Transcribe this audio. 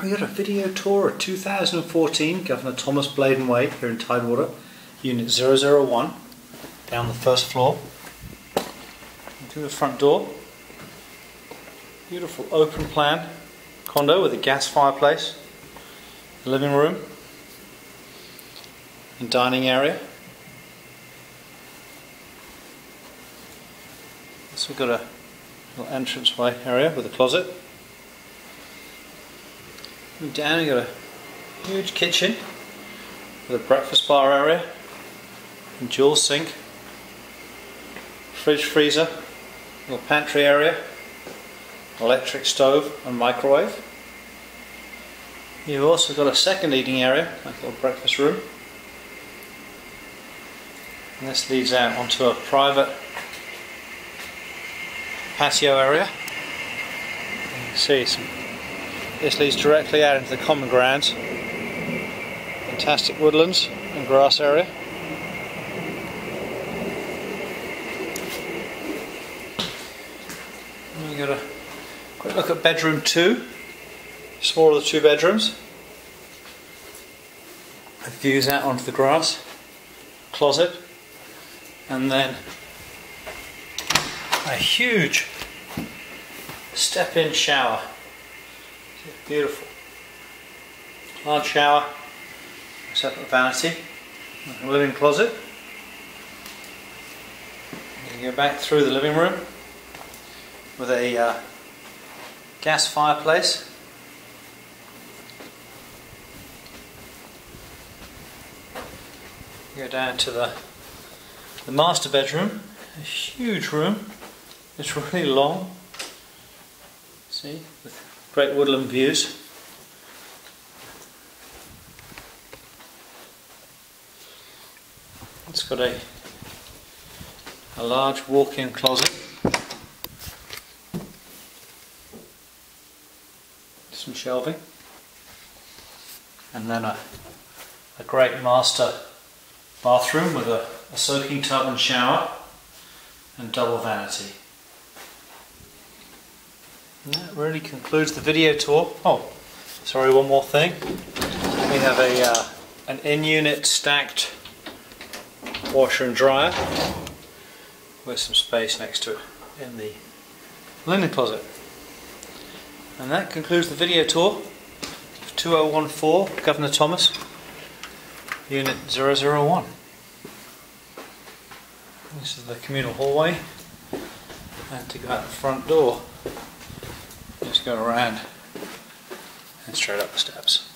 We got a video tour of 2014 Governor Thomas Bladen Way here in Tidewater, Unit 001, down the first floor. Through the front door. Beautiful open plan condo with a gas fireplace, living room, and dining area. So we've got a little entranceway area with a closet. Down you got a huge kitchen with a breakfast bar area, and dual sink, fridge freezer, little pantry area, electric stove and microwave. You've also got a second eating area, like a little breakfast room. And this leads out onto a private patio area. You can see some this leads directly out into the common grounds. Fantastic woodlands and grass area. We've got a quick look at bedroom two. Smaller of the two bedrooms. With views out onto the grass. Closet. And then a huge step-in shower. Beautiful. Large shower, separate vanity, living closet. You go back through the living room with a uh, gas fireplace. go down to the the master bedroom, a huge room. It's really long. See, great woodland views. It's got a, a large walk-in closet. Some shelving. And then a, a great master bathroom with a, a soaking tub and shower and double vanity. And that really concludes the video tour. Oh, sorry, one more thing. We have a uh, an in-unit stacked washer and dryer with some space next to it in the linen closet. And that concludes the video tour of 2014 Governor Thomas, Unit 001. This is the communal hallway and to go out the front door go around and straight up the steps.